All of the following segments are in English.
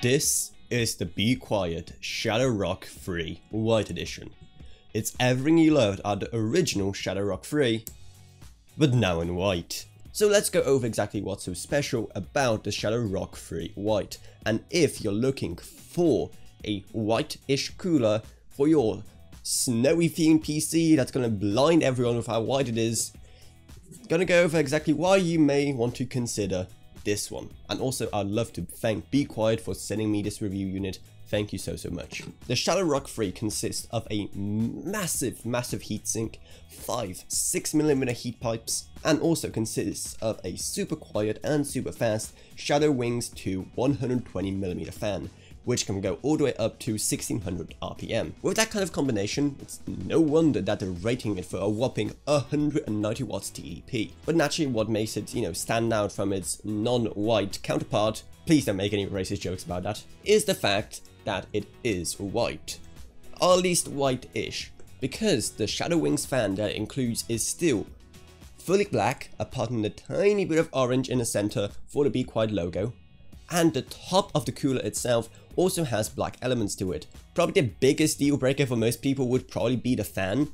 This is the Be Quiet Shadow Rock 3 White Edition. It's everything you loved at the original Shadow Rock 3, but now in white. So let's go over exactly what's so special about the Shadow Rock 3 White, and if you're looking for a white-ish cooler for your snowy themed PC that's gonna blind everyone with how white it is, gonna go over exactly why you may want to consider this one. And also I'd love to thank Be Quiet for sending me this review unit. Thank you so, so much. The Shadow Rock 3 consists of a massive, massive heatsink, five 6mm heat pipes, and also consists of a super quiet and super fast Shadow Wings 2 120mm fan, which can go all the way up to 1600 RPM. With that kind of combination, it's no wonder that they're rating it for a whopping 190 watts TDP. But naturally what makes it, you know, stand out from its non-white counterpart, please don't make any racist jokes about that, is the fact that it is white. Or at least white-ish, because the Shadow Wings fan that it includes is still fully black, apart from the tiny bit of orange in the center for the Be Quiet logo, and the top of the cooler itself also has black elements to it. Probably the biggest deal breaker for most people would probably be the fan,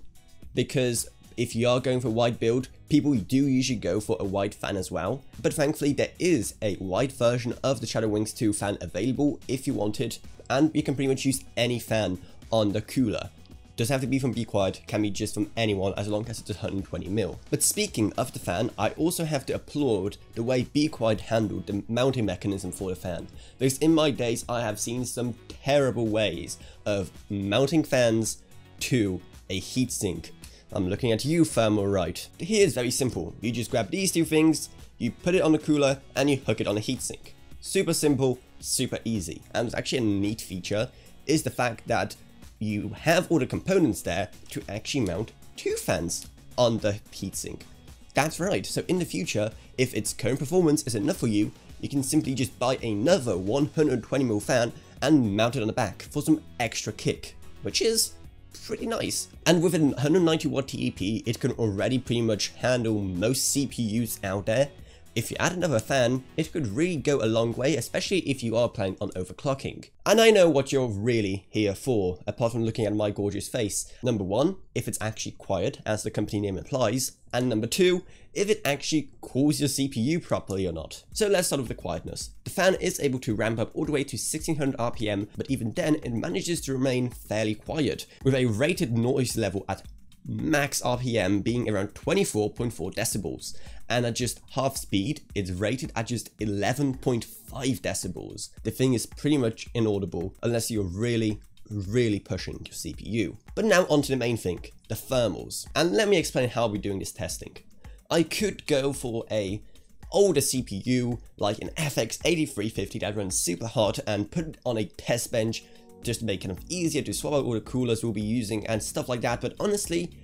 because if you are going for a white build, people do usually go for a white fan as well. But thankfully there is a white version of the Shadow Wings 2 fan available if you want it, and you can pretty much use any fan on the cooler. Does have to be from Be Quiet, can be just from anyone as long as it's 120mm. But speaking of the fan, I also have to applaud the way Be Quiet handled the mounting mechanism for the fan. Because in my days I have seen some terrible ways of mounting fans to a heatsink. I'm looking at you Thermalright. Here is very simple, you just grab these two things, you put it on the cooler and you hook it on a heatsink. Super simple, super easy. And actually a neat feature is the fact that you have all the components there to actually mount two fans on the heatsink. That's right, so in the future, if its current performance is enough for you, you can simply just buy another 120mm fan and mount it on the back for some extra kick, which is pretty nice. And with an 190 watt TDP, it can already pretty much handle most CPUs out there, if you add another fan, it could really go a long way, especially if you are planning on overclocking. And I know what you're really here for, apart from looking at my gorgeous face. Number one, if it's actually quiet, as the company name implies, and number two, if it actually cools your CPU properly or not. So let's start with the quietness. The fan is able to ramp up all the way to 1600 RPM, but even then it manages to remain fairly quiet, with a rated noise level at max RPM being around 24.4 decibels, and at just half speed, it's rated at just 11.5 decibels. The thing is pretty much inaudible unless you're really, really pushing your CPU. But now onto the main thing, the thermals. And let me explain how we're doing this testing. I could go for a older CPU like an FX 8350 that runs super hot and put it on a test bench just to make it easier to swap out all the coolers we'll be using and stuff like that. But honestly,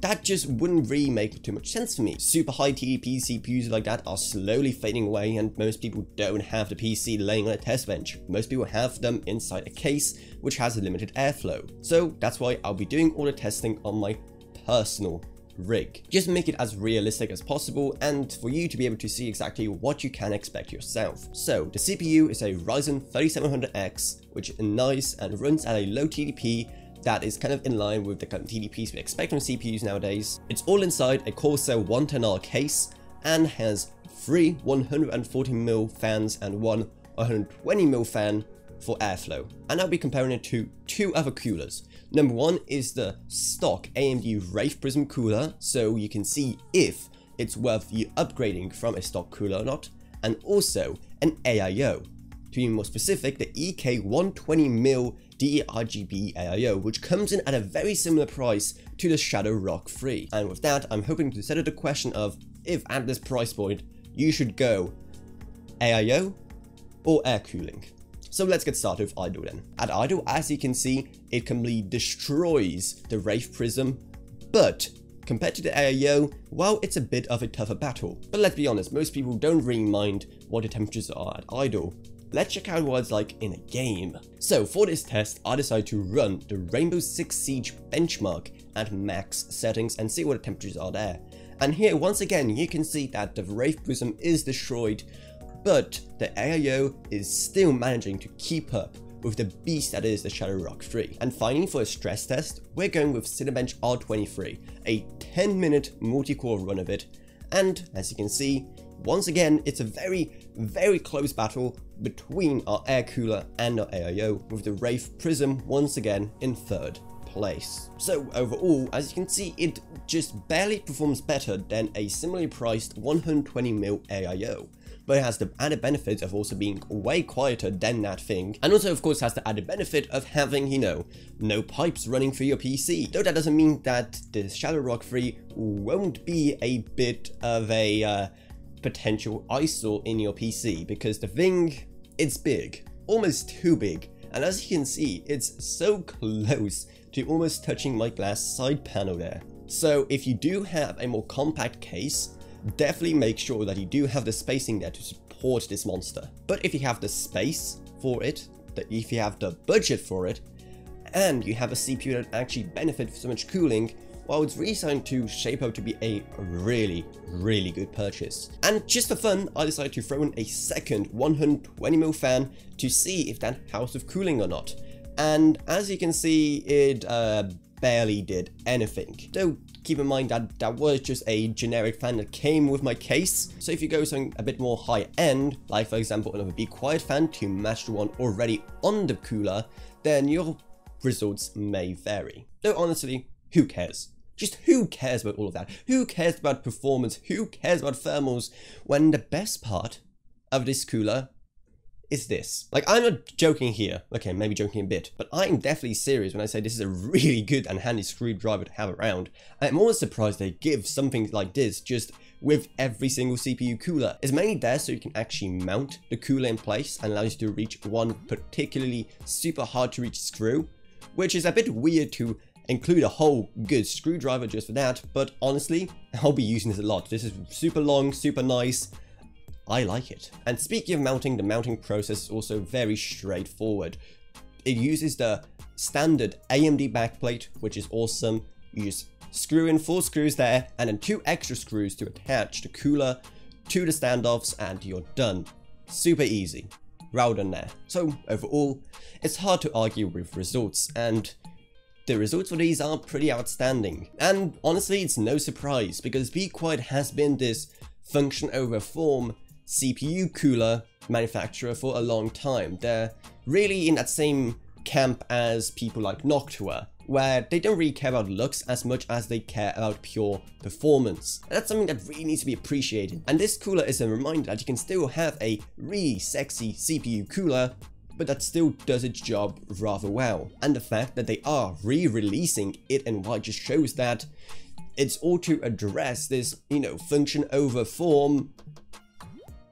that just wouldn't really make too much sense for me. Super high TDP CPUs like that are slowly fading away and most people don't have the PC laying on a test bench. Most people have them inside a case which has a limited airflow. So that's why I'll be doing all the testing on my personal rig. Just make it as realistic as possible and for you to be able to see exactly what you can expect yourself. So the CPU is a Ryzen 3700X which is nice and runs at a low TDP that is kind of in line with the kind of TDPs we expect from CPUs nowadays. It's all inside a Corsair 110R case and has three 140mm fans and one 120mm fan for airflow. And I'll be comparing it to two other coolers. Number one is the stock AMD Wraith Prism cooler, so you can see if it's worth you upgrading from a stock cooler or not, and also an AIO. To be more specific, the EK120mm DRGB AIO, which comes in at a very similar price to the Shadow Rock 3. And with that, I'm hoping to settle the question of if at this price point, you should go AIO or air cooling. So let's get started with Idle then. At Idle, as you can see, it completely destroys the Wraith Prism, but compared to the AIO, well, it's a bit of a tougher battle. But let's be honest, most people don't really mind what the temperatures are at Idle. Let's check out what it's like in a game. So for this test, I decided to run the Rainbow Six Siege benchmark at max settings and see what the temperatures are there. And here, once again, you can see that the Wraith Prism is destroyed but the AIO is still managing to keep up with the beast that is the Shadow Rock 3. And finally for a stress test, we're going with Cinebench R23, a 10 minute multi-core run of it, and as you can see, once again, it's a very, very close battle between our air cooler and our AIO, with the Wraith Prism once again in third place. So overall, as you can see, it just barely performs better than a similarly priced 120mm AIO but it has the added benefit of also being way quieter than that thing, and also of course has the added benefit of having, you know, no pipes running through your PC. Though that doesn't mean that the Shadow Rock 3 won't be a bit of a uh, potential eyesore in your PC because the thing, it's big, almost too big. And as you can see, it's so close to almost touching my glass side panel there. So if you do have a more compact case, definitely make sure that you do have the spacing there to support this monster. But if you have the space for it, that if you have the budget for it, and you have a CPU that actually benefits from so much cooling, well, it's really starting to shape out to be a really, really good purchase. And just for fun, I decided to throw in a second 120mm fan to see if that helps with cooling or not. And as you can see, it uh, barely did anything. Though keep in mind that that was just a generic fan that came with my case. So if you go something a bit more high end, like for example another Be Quiet fan to match the one already on the cooler, then your results may vary. Though honestly, who cares? Just who cares about all of that? Who cares about performance? Who cares about thermals when the best part of this cooler is this. Like, I'm not joking here. Okay, maybe joking a bit, but I'm definitely serious when I say this is a really good and handy screwdriver to have around. I'm always surprised they give something like this just with every single CPU cooler. It's mainly there so you can actually mount the cooler in place and allows you to reach one particularly super hard to reach screw, which is a bit weird to include a whole good screwdriver just for that, but honestly, I'll be using this a lot. This is super long, super nice, I like it. And speaking of mounting, the mounting process is also very straightforward. It uses the standard AMD backplate, which is awesome. You just screw in four screws there and then two extra screws to attach the cooler to the standoffs and you're done. Super easy. Well done there. So overall, it's hard to argue with results and the results for these are pretty outstanding. And honestly, it's no surprise because Be Quiet has been this function over form CPU cooler manufacturer for a long time. They're really in that same camp as people like Noctua, where they don't really care about looks as much as they care about pure performance. And that's something that really needs to be appreciated. And this cooler is a reminder that you can still have a really sexy CPU cooler but that still does its job rather well. And the fact that they are re-releasing it in white just shows that it's all to address this, you know, function over form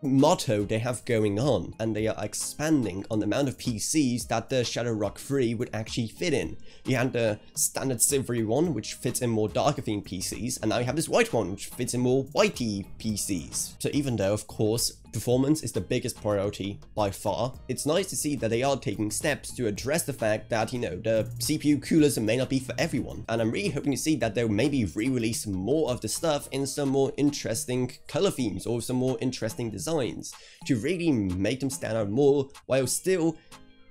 motto they have going on, and they are expanding on the amount of PCs that the Shadow Rock 3 would actually fit in. You had the standard silvery one, which fits in more darker themed PCs, and now you have this white one, which fits in more whitey PCs. So even though, of course, performance is the biggest priority by far, it's nice to see that they are taking steps to address the fact that, you know, the CPU coolers may not be for everyone. And I'm really hoping to see that they'll maybe re-release more of the stuff in some more interesting color themes or some more interesting designs to really make them stand out more while still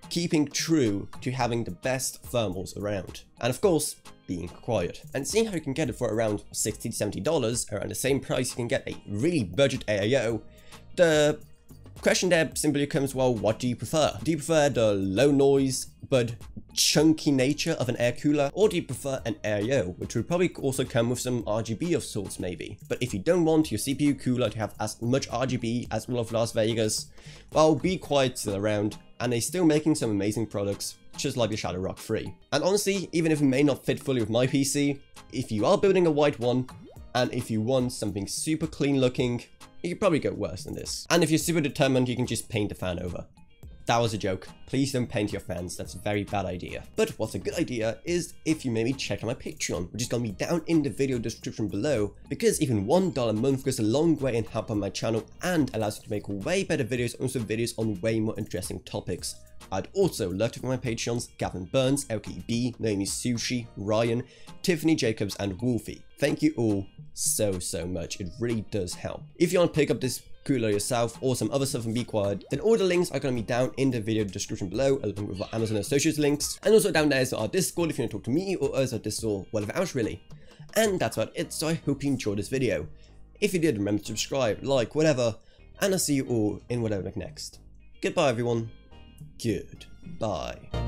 keeping true to having the best thermals around. And of course, being quiet. And seeing how you can get it for around 60 to $70, around the same price you can get a really budget AIO, the question there simply becomes, well, what do you prefer? Do you prefer the low noise but chunky nature of an air cooler, or do you prefer an AIO, which would probably also come with some RGB of sorts maybe. But if you don't want your CPU cooler to have as much RGB as all of Las Vegas, well, be quiet still around, and they're still making some amazing products, just like the Shadow Rock 3. And honestly, even if it may not fit fully with my PC, if you are building a white one, and if you want something super clean looking, you could probably go worse than this. And if you're super determined, you can just paint the fan over. That was a joke. Please don't paint your fans, that's a very bad idea. But what's a good idea is if you maybe check out my Patreon, which is to be down in the video description below, because even $1 a month goes a long way in helping my channel and allows me to make way better videos, and also videos on way more interesting topics. I'd also love to thank my Patreons Gavin Burns, LKB, Naomi Sushii, Ryan, Tiffany Jacobs and Wolfie. Thank you all so, so much. It really does help. If you want to pick up this cooler yourself or some other stuff from Be Quiet, then all the links are going to be down in the video description below, along with our Amazon Associates links. And also down there is our Discord if you want to talk to me or us at Discord, whatever else really. And that's about it, so I hope you enjoyed this video. If you did, remember to subscribe, like, whatever, and I'll see you all in whatever next. Goodbye everyone. Goodbye.